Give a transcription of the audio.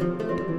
Música